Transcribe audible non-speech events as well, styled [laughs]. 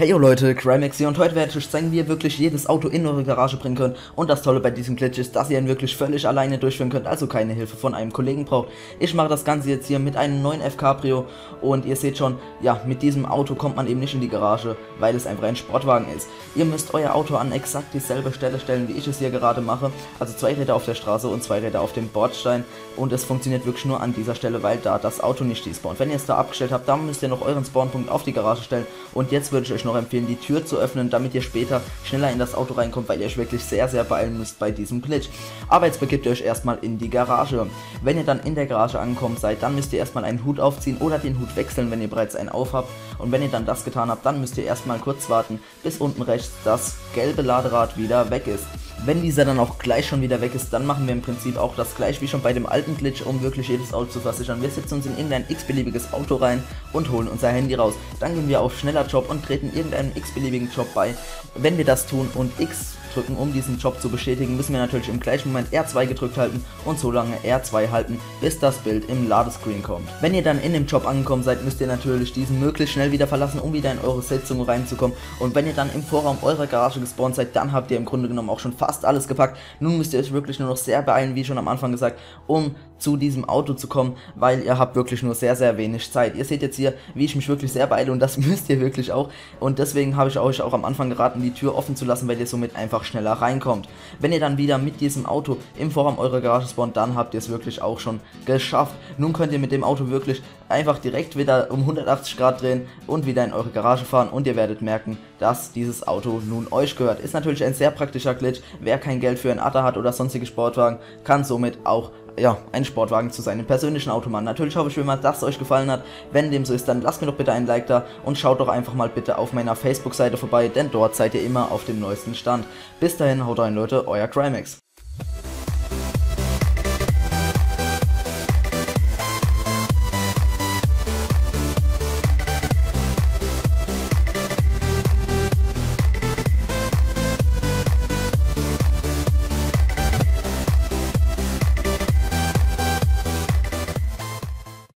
Hey yo Leute, Crimex hier und heute werde ich zeigen, wie ihr wirklich jedes Auto in eure Garage bringen könnt. Und das Tolle bei diesem Glitch ist, dass ihr ihn wirklich völlig alleine durchführen könnt, also keine Hilfe von einem Kollegen braucht. Ich mache das Ganze jetzt hier mit einem neuen F Cabrio und ihr seht schon, ja, mit diesem Auto kommt man eben nicht in die Garage, weil es einfach ein Sportwagen ist. Ihr müsst euer Auto an exakt dieselbe Stelle stellen, wie ich es hier gerade mache. Also zwei Räder auf der Straße und zwei Räder auf dem Bordstein. Und es funktioniert wirklich nur an dieser Stelle, weil da das Auto nicht despawnt. Wenn ihr es da abgestellt habt, dann müsst ihr noch euren Spawnpunkt auf die Garage stellen. Und jetzt würde ich euch noch empfehlen, die Tür zu öffnen, damit ihr später schneller in das Auto reinkommt, weil ihr euch wirklich sehr, sehr beeilen müsst bei diesem Glitch. Aber jetzt begibt ihr euch erstmal in die Garage. Wenn ihr dann in der Garage angekommen seid, dann müsst ihr erstmal einen Hut aufziehen oder den Hut wechseln, wenn ihr bereits einen aufhabt. Und wenn ihr dann das getan habt, dann müsst ihr erstmal kurz warten, bis unten rechts das gelbe Laderad wieder weg ist. Wenn dieser dann auch gleich schon wieder weg ist, dann machen wir im Prinzip auch das gleich wie schon bei dem alten Glitch, um wirklich jedes Auto zu versichern. Wir setzen uns in irgendein x-beliebiges Auto rein und holen unser Handy raus. Dann gehen wir auf schneller Job und treten irgendeinem x-beliebigen Job bei. Wenn wir das tun und X drücken, um diesen Job zu bestätigen, müssen wir natürlich im gleichen Moment R2 gedrückt halten und so lange R2 halten, bis das Bild im Ladescreen kommt. Wenn ihr dann in dem Job angekommen seid, müsst ihr natürlich diesen möglichst schnell wieder verlassen, um wieder in eure Sitzung reinzukommen. Und wenn ihr dann im Vorraum eurer Garage gespawnt seid, dann habt ihr im Grunde genommen auch schon fast alles gepackt. Nun müsst ihr euch wirklich nur noch sehr beeilen, wie schon am Anfang gesagt, um zu diesem Auto zu kommen, weil ihr habt wirklich nur sehr, sehr wenig Zeit. Ihr seht jetzt hier, wie ich mich wirklich sehr beeile und das [laughs] müsst ihr wirklich auch. Und deswegen habe ich euch auch am Anfang geraten, die Tür offen zu lassen, weil ihr somit einfach schneller reinkommt. Wenn ihr dann wieder mit diesem Auto im Vorraum eurer Garage spawnt, dann habt ihr es wirklich auch schon geschafft. Nun könnt ihr mit dem Auto wirklich einfach direkt wieder um 180 Grad drehen und wieder in eure Garage fahren und ihr werdet merken, dass dieses Auto nun euch gehört. Ist natürlich ein sehr praktischer Glitch. Wer kein Geld für ein Atta hat oder sonstige Sportwagen, kann somit auch ja, einen Sportwagen zu seinem persönlichen Auto machen. Natürlich hoffe ich wie immer, dass es euch gefallen hat. Wenn dem so ist, dann lasst mir doch bitte ein Like da und schaut doch einfach mal bitte auf meiner Facebook-Seite vorbei, denn dort seid ihr immer auf dem neuesten Stand. Bis dahin, haut rein Leute, euer Crimex.